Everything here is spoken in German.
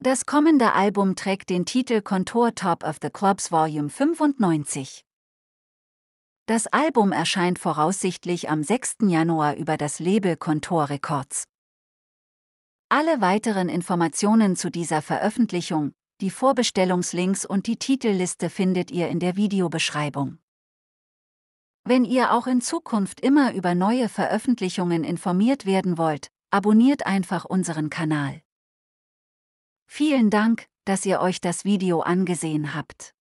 Das kommende Album trägt den Titel Contour Top of the Clubs Volume 95. Das Album erscheint voraussichtlich am 6. Januar über das Label Contour Records. Alle weiteren Informationen zu dieser Veröffentlichung, die Vorbestellungslinks und die Titelliste findet ihr in der Videobeschreibung. Wenn ihr auch in Zukunft immer über neue Veröffentlichungen informiert werden wollt, abonniert einfach unseren Kanal. Vielen Dank, dass ihr euch das Video angesehen habt.